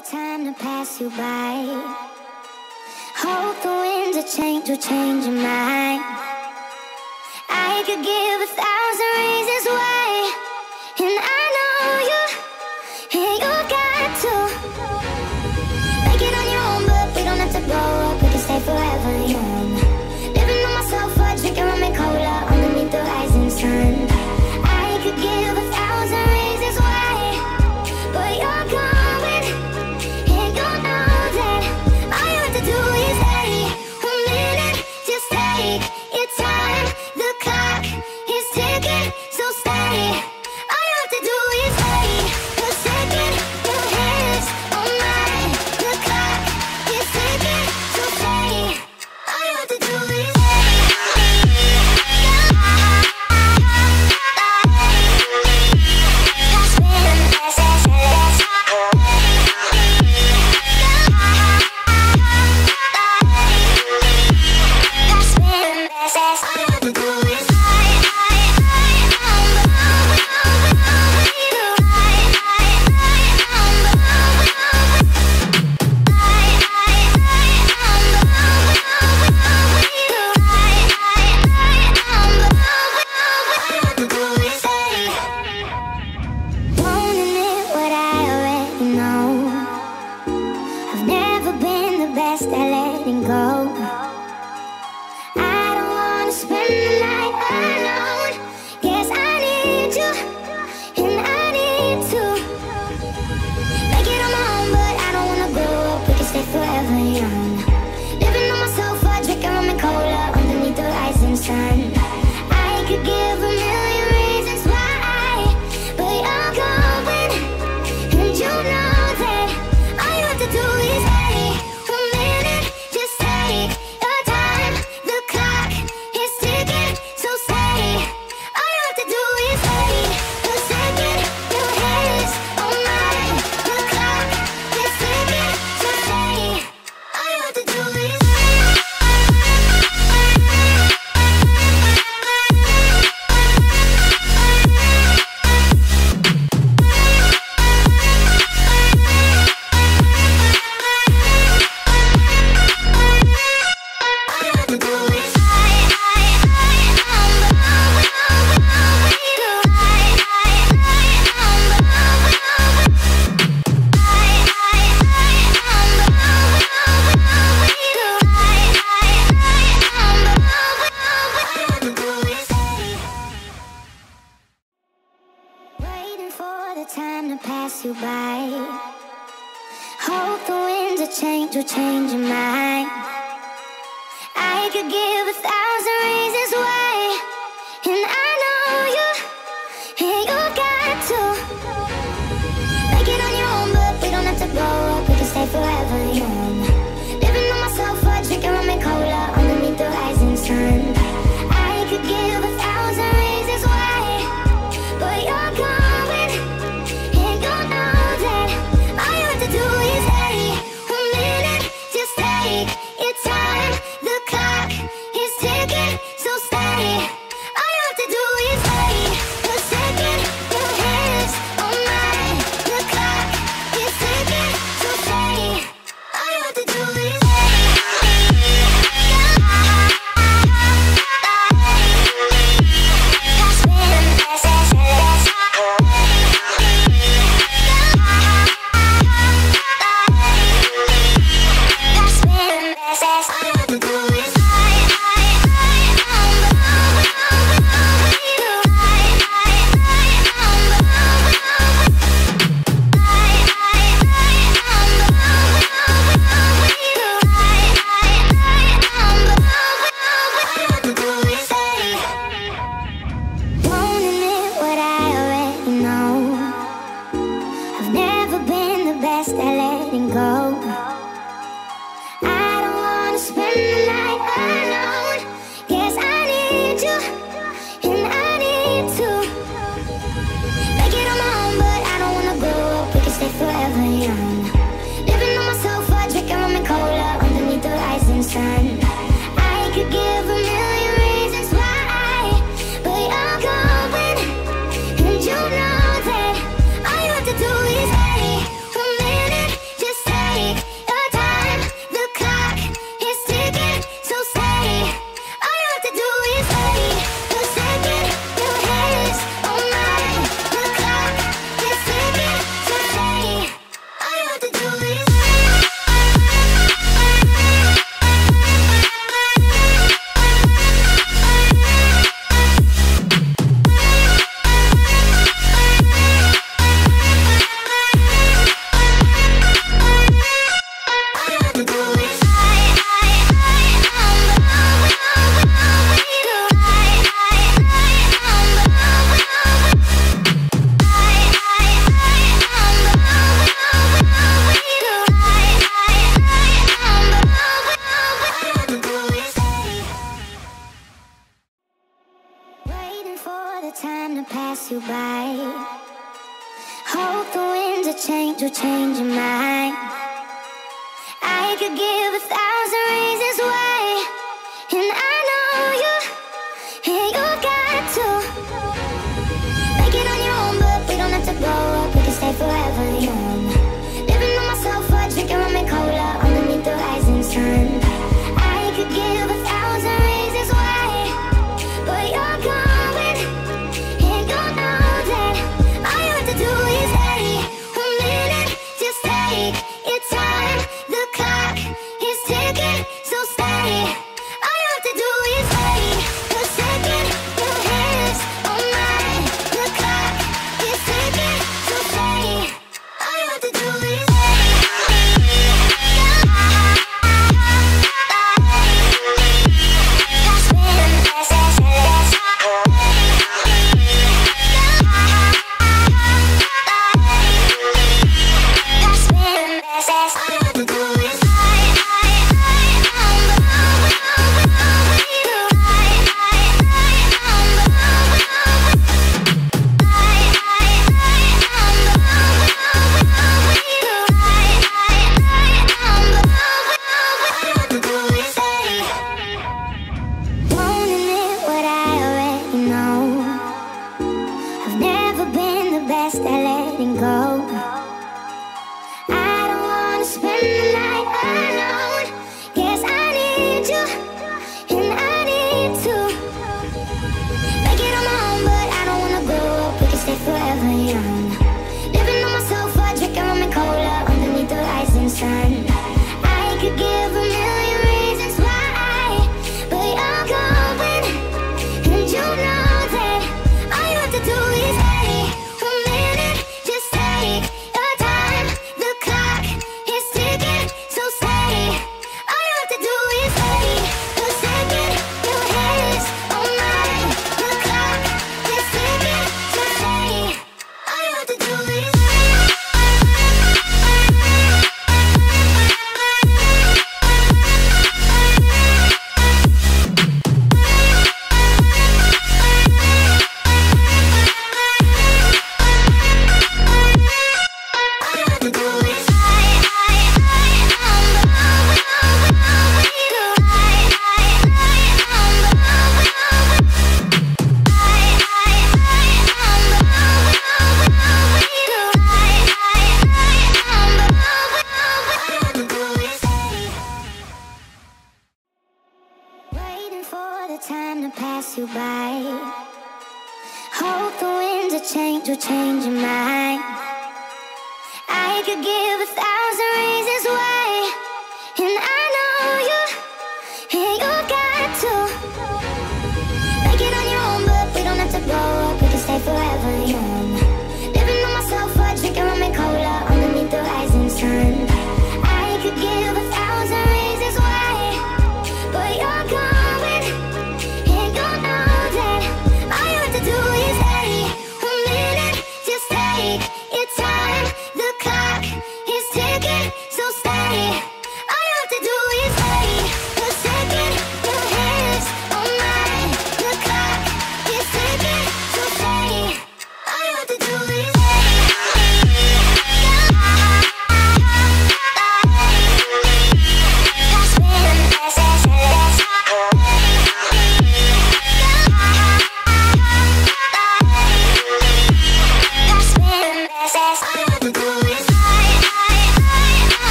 the time to pass you by. Hope the winds of change will change your mind. I could give a thousand reasons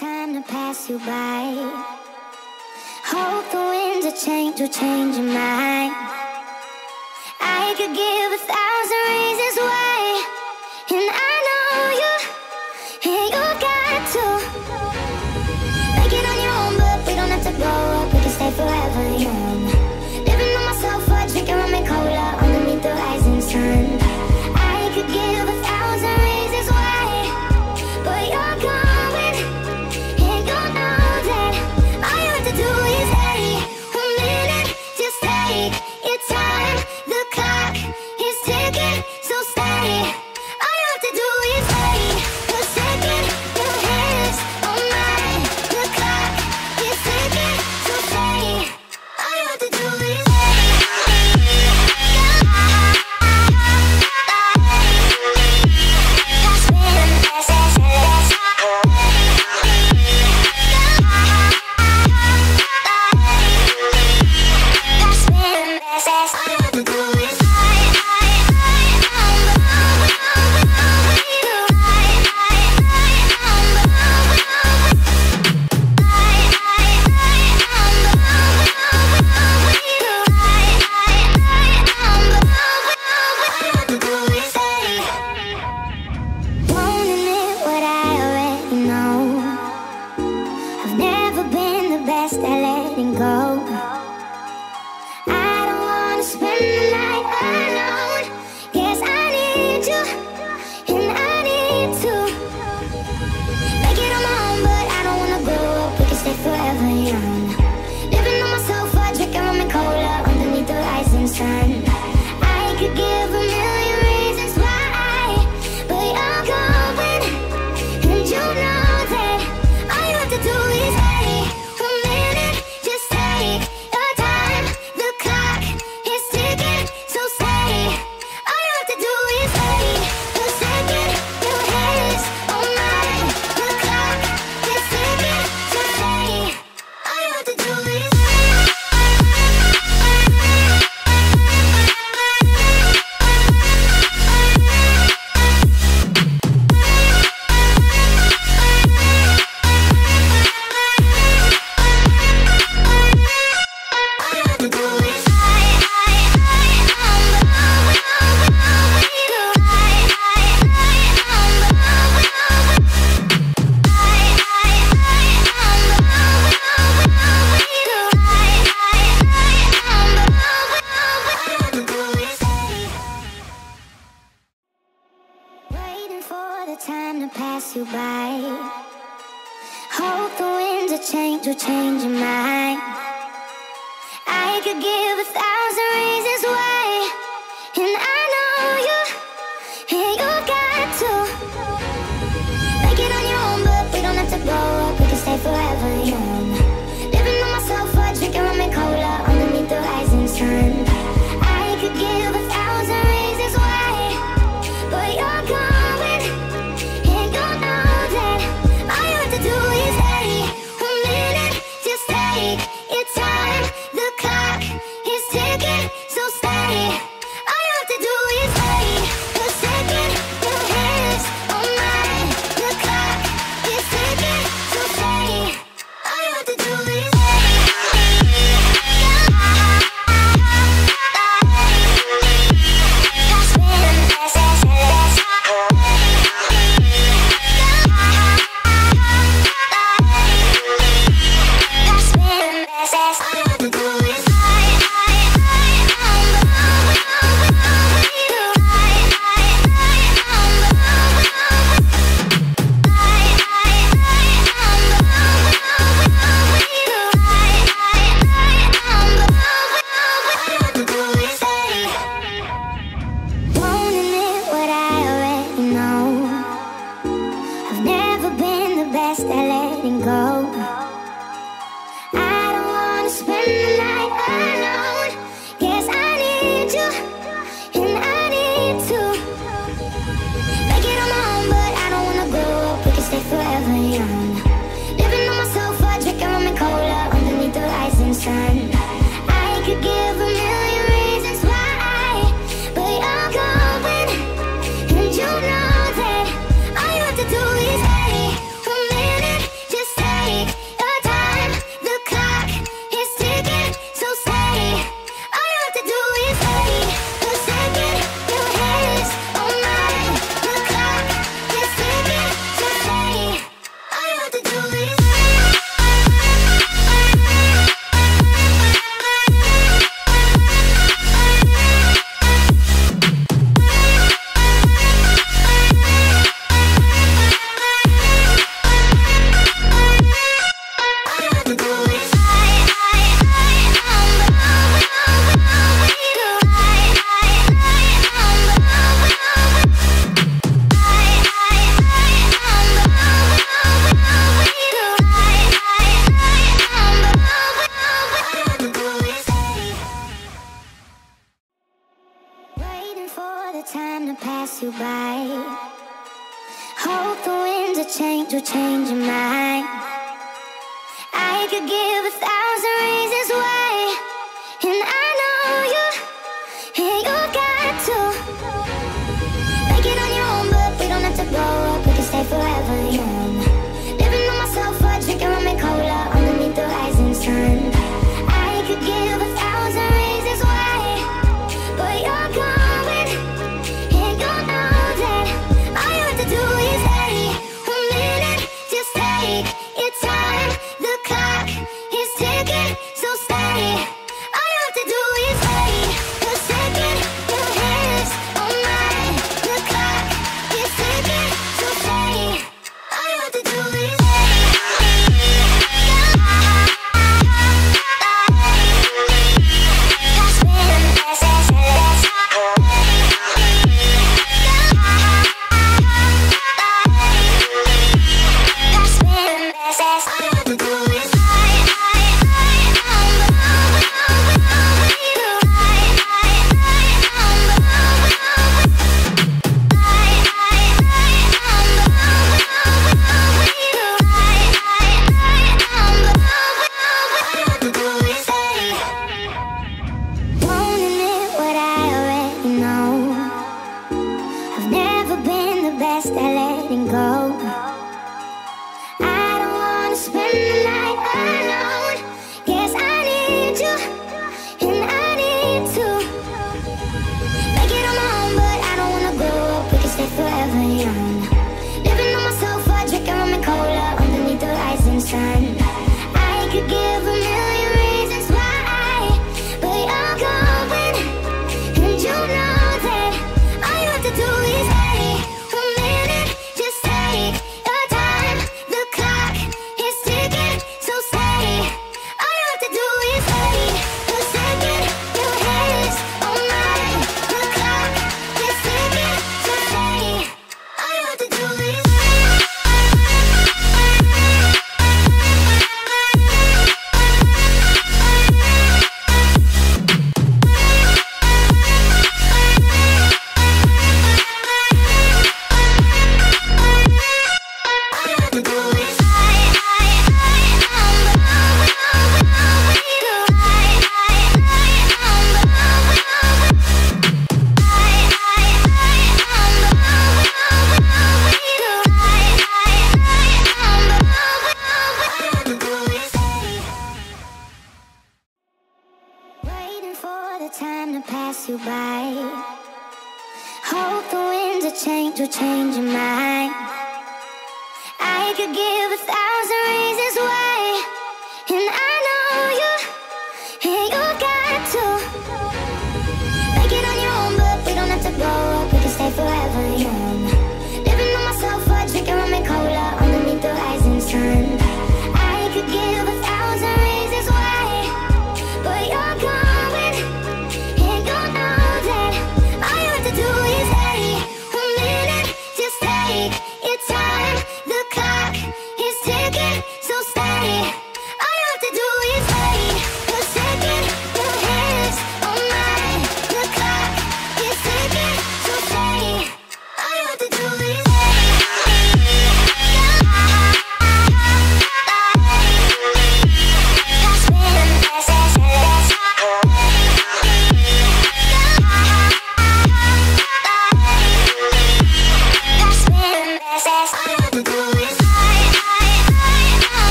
time to pass you by. Hope the winds of change will change your mind. I could give a thousand reasons why, and I know you, and you got to. Make it on your own, but we don't have to grow. up. We can stay forever young.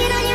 It on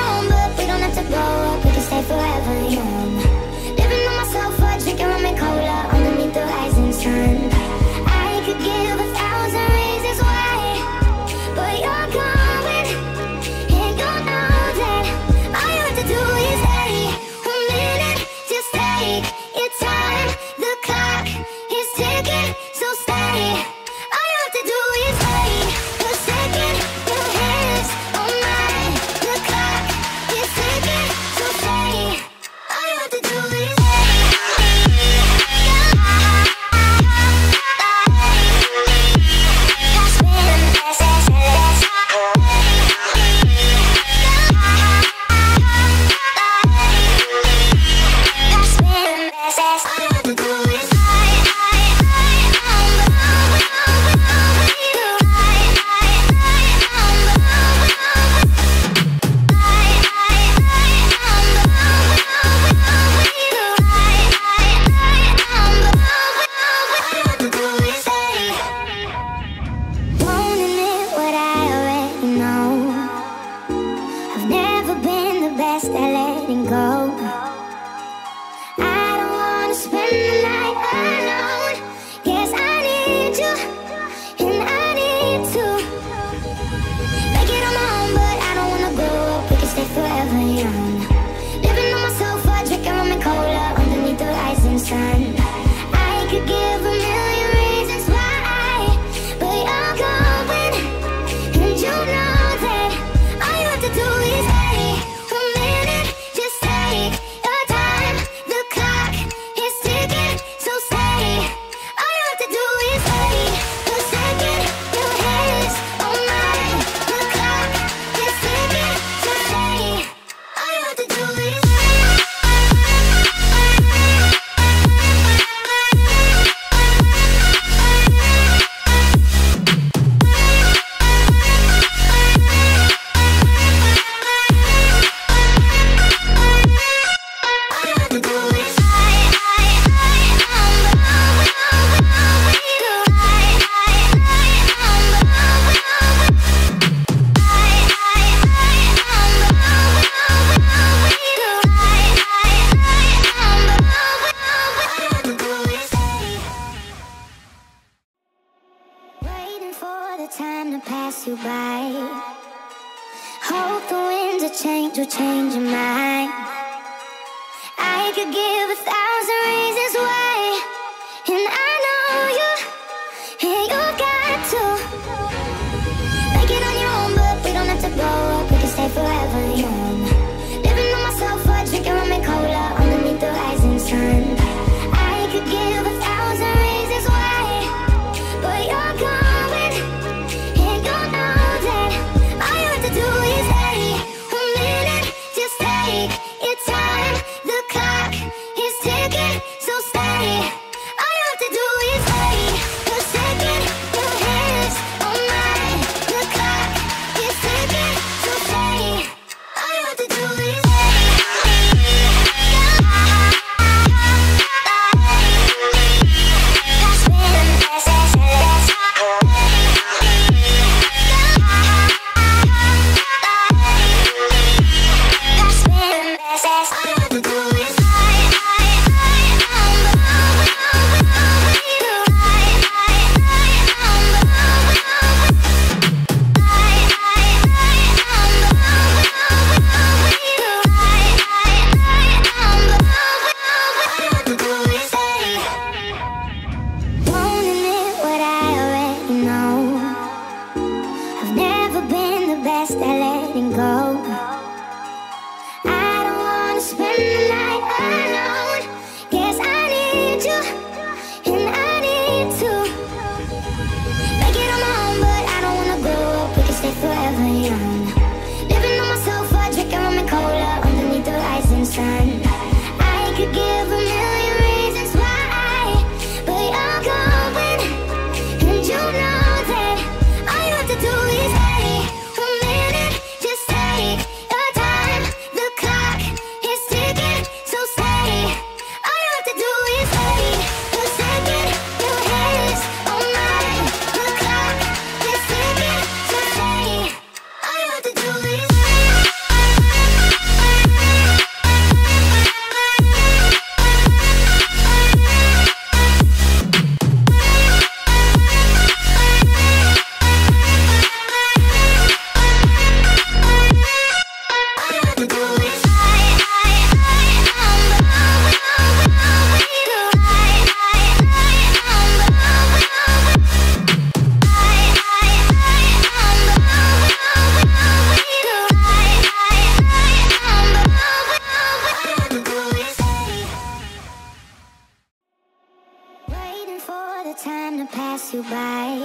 the time to pass you by.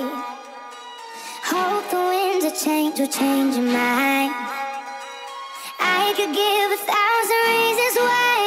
Hope the winds of change will change your mind. I could give a thousand reasons why.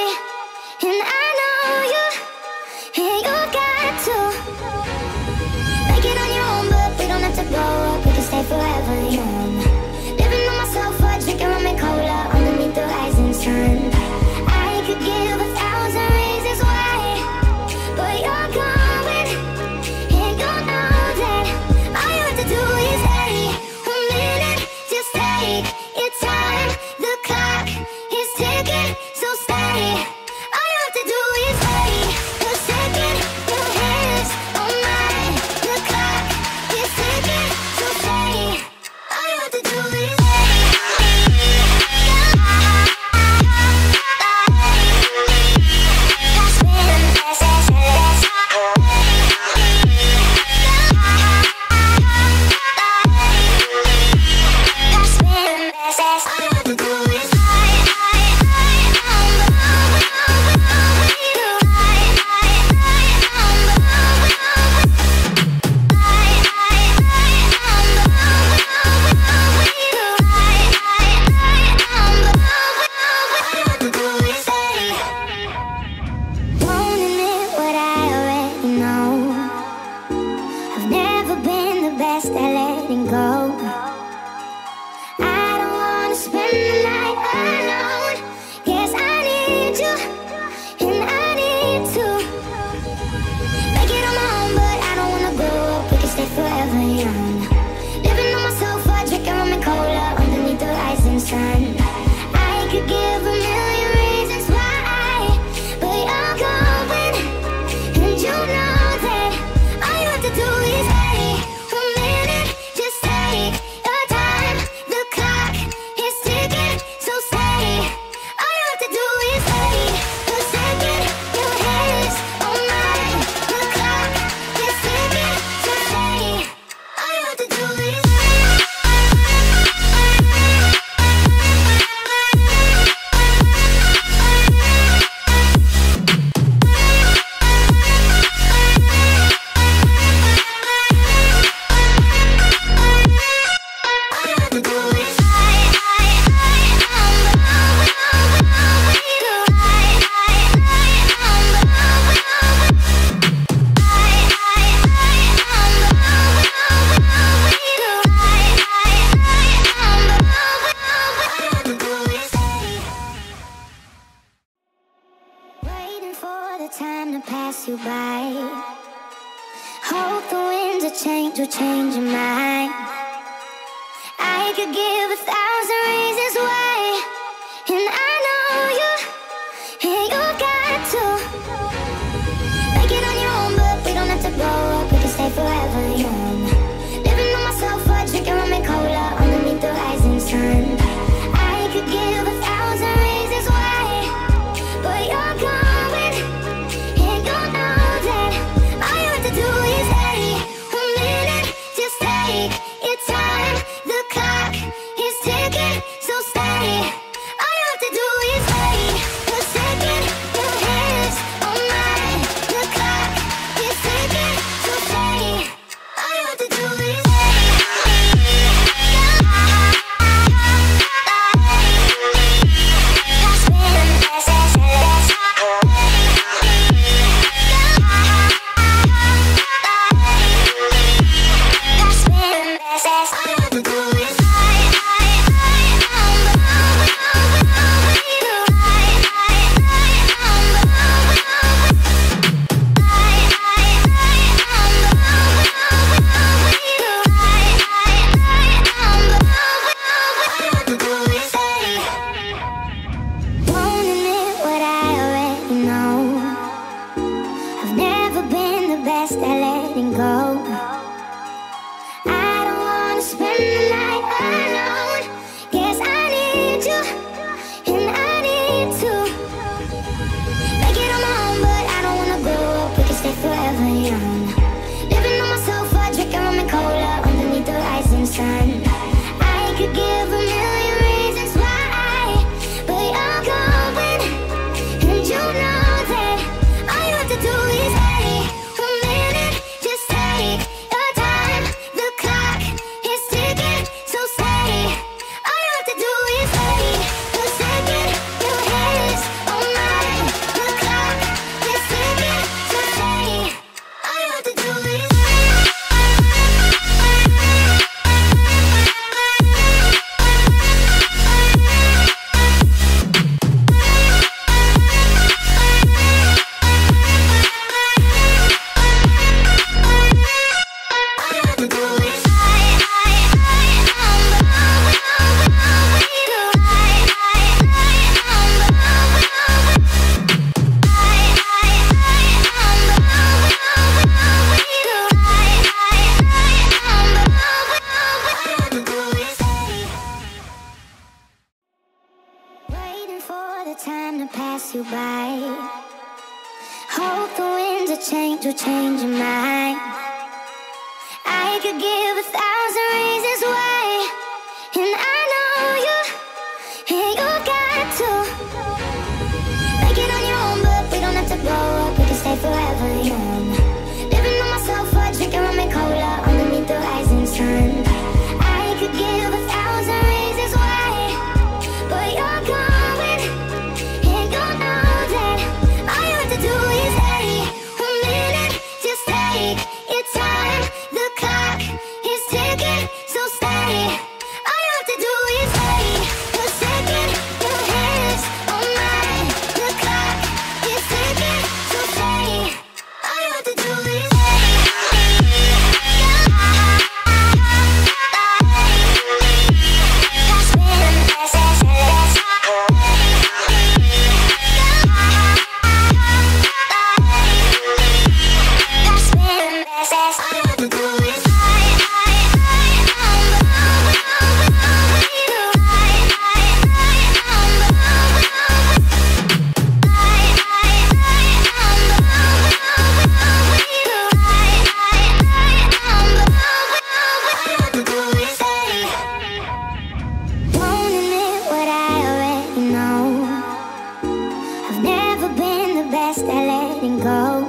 Letting